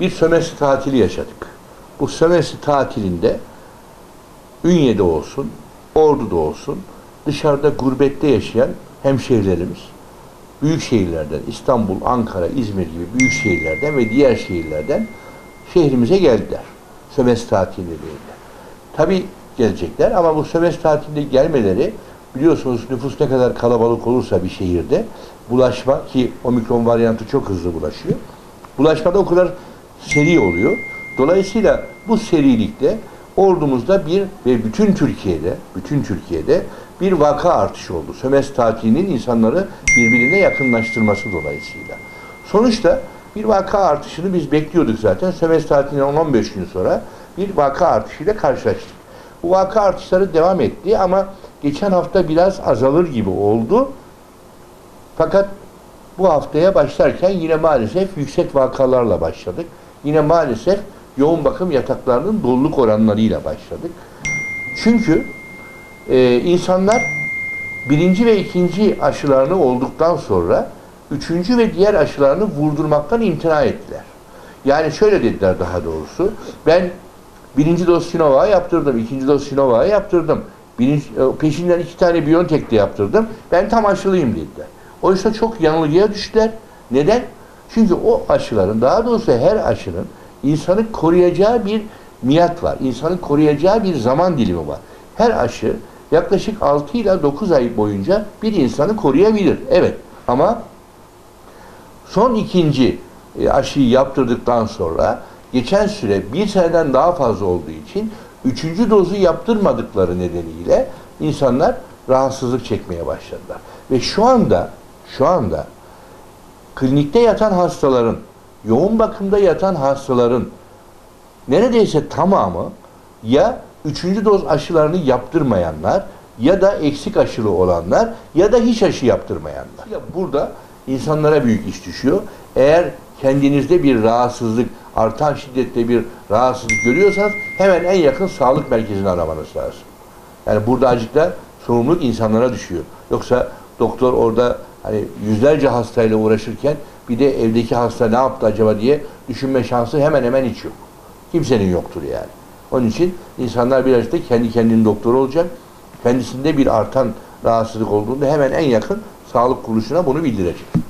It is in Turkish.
bir sömestr tatili yaşadık. Bu sömestr tatilinde Ünye'de olsun, Ordu'da olsun, dışarıda gurbette yaşayan hemşehrilerimiz, büyük şehirlerden, İstanbul, Ankara, İzmir gibi büyük şehirlerden ve diğer şehirlerden şehrimize geldiler. Sömestr tatilinde değiller. Tabii gelecekler ama bu sömestr tatilinde gelmeleri biliyorsunuz nüfus ne kadar kalabalık olursa bir şehirde bulaşma ki omikron varyantı çok hızlı bulaşıyor. Bulaşma da o kadar seri oluyor. Dolayısıyla bu serilikte ordumuzda bir ve bütün Türkiye'de, bütün Türkiye'de bir vaka artışı oldu. Sömestr tatilinin insanları birbirine yakınlaştırması dolayısıyla. Sonuçta bir vaka artışını biz bekliyorduk zaten. Sömestr tatilinden 15 gün sonra bir vaka artışıyla karşılaştık. Bu vaka artışları devam etti ama geçen hafta biraz azalır gibi oldu. Fakat bu haftaya başlarken yine maalesef yüksek vakalarla başladık. Yine maalesef yoğun bakım yataklarının doluluk oranlarıyla başladık. Çünkü e, insanlar birinci ve ikinci aşılarını olduktan sonra üçüncü ve diğer aşılarını vurdurmaktan imtina ettiler. Yani şöyle dediler daha doğrusu. Ben birinci doz Sinovac'ı yaptırdım, ikinci doz Sinovac'ı yaptırdım. Birinci, e, peşinden iki tane Biontech de yaptırdım. Ben tam aşılıyım dediler. Oysa çok yanılgıya düştüler. Neden? Çünkü o aşıların, daha doğrusu her aşının insanı koruyacağı bir miyat var. İnsanı koruyacağı bir zaman dilimi var. Her aşı yaklaşık 6 ile 9 ay boyunca bir insanı koruyabilir. Evet ama son ikinci e, aşıyı yaptırdıktan sonra geçen süre bir seneden daha fazla olduğu için üçüncü dozu yaptırmadıkları nedeniyle insanlar rahatsızlık çekmeye başladılar. Ve şu anda şu anda klinikte yatan hastaların, yoğun bakımda yatan hastaların neredeyse tamamı ya üçüncü doz aşılarını yaptırmayanlar ya da eksik aşılı olanlar ya da hiç aşı yaptırmayanlar. Burada insanlara büyük iş düşüyor. Eğer kendinizde bir rahatsızlık, artan şiddette bir rahatsızlık görüyorsanız hemen en yakın sağlık merkezini aramanız lazım. Yani burada azıcık da sorumluluk insanlara düşüyor. Yoksa doktor orada hani yüzlerce hastayla uğraşırken bir de evdeki hasta ne yaptı acaba diye düşünme şansı hemen hemen hiç yok. Kimsenin yoktur yani. Onun için insanlar birazcık da kendi kendinin doktoru olacak. Kendisinde bir artan rahatsızlık olduğunda hemen en yakın sağlık kuruluşuna bunu bildirecek.